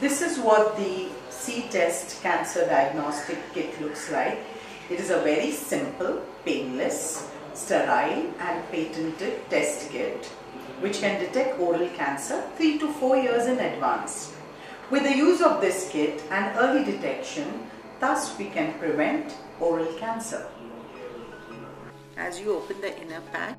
This is what the C-Test cancer diagnostic kit looks like. It is a very simple, painless, sterile and patented test kit which can detect oral cancer 3 to 4 years in advance. With the use of this kit and early detection, thus we can prevent oral cancer. As you open the inner pack,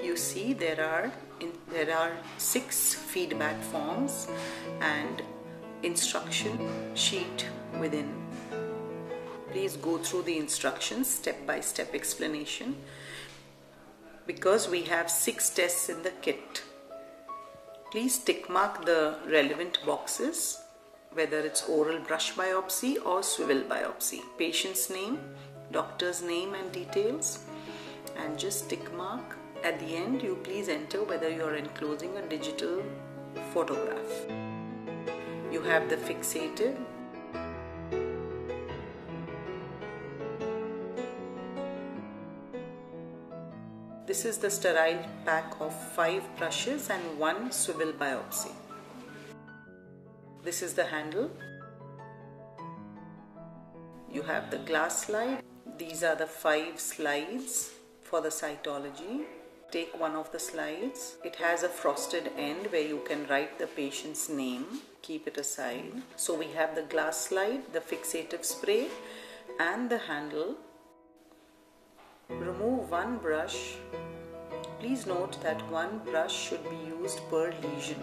you see there are in, there are six feedback forms and instruction sheet within. Please go through the instructions step by step explanation. Because we have six tests in the kit please tick mark the relevant boxes whether it's oral brush biopsy or swivel biopsy. Patient's name doctor's name and details. And just tick mark. At the end, you please enter whether you are enclosing a digital photograph. Have the fixative. This is the sterile pack of 5 brushes and 1 swivel biopsy. This is the handle. You have the glass slide. These are the 5 slides for the cytology take one of the slides. It has a frosted end where you can write the patient's name. Keep it aside. So we have the glass slide, the fixative spray and the handle. Remove one brush. Please note that one brush should be used per lesion.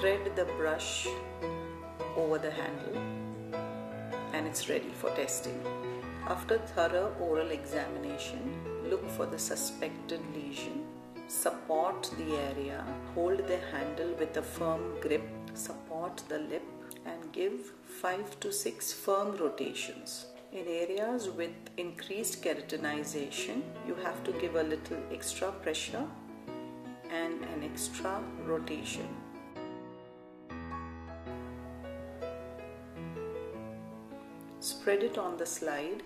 Thread the brush over the handle and it's ready for testing. After thorough oral examination, look for the suspected lesion. Support the area, hold the handle with a firm grip, support the lip and give 5 to 6 firm rotations. In areas with increased keratinization, you have to give a little extra pressure and an extra rotation. Spread it on the slide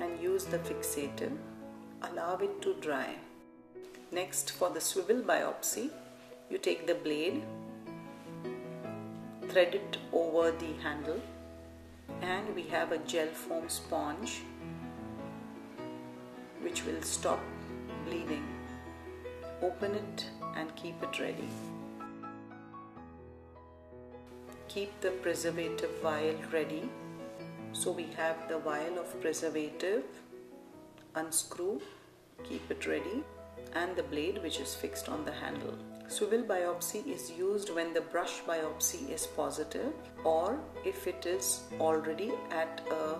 and use the fixator. Allow it to dry. Next, for the swivel biopsy, you take the blade, thread it over the handle, and we have a gel foam sponge which will stop bleeding. Open it and keep it ready. Keep the preservative vial ready so we have the vial of preservative, unscrew, keep it ready and the blade which is fixed on the handle. Swivel biopsy is used when the brush biopsy is positive or if it is already at a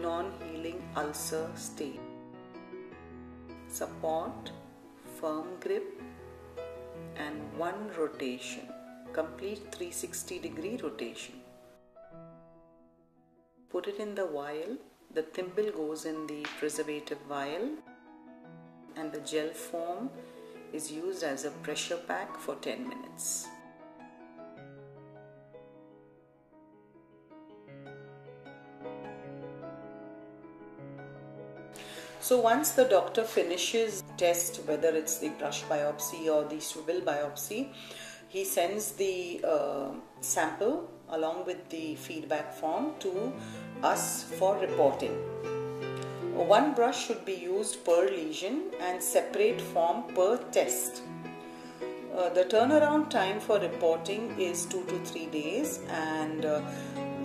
non-healing ulcer state. Support, firm grip and one rotation, complete 360 degree rotation put it in the vial. The thimble goes in the preservative vial and the gel foam is used as a pressure pack for 10 minutes. So once the doctor finishes test, whether it's the brush biopsy or the swivel biopsy, he sends the uh, sample along with the feedback form to us for reporting. One brush should be used per lesion and separate form per test. Uh, the turnaround time for reporting is 2 to 3 days and uh,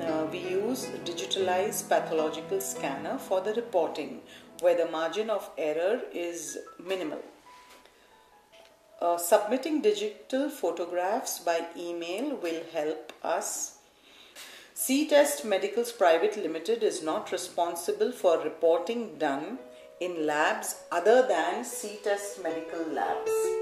uh, we use digitalized pathological scanner for the reporting where the margin of error is minimal. Uh, submitting digital photographs by email will help us C-Test Medicals Private Limited is not responsible for reporting done in labs other than C-Test Medical Labs.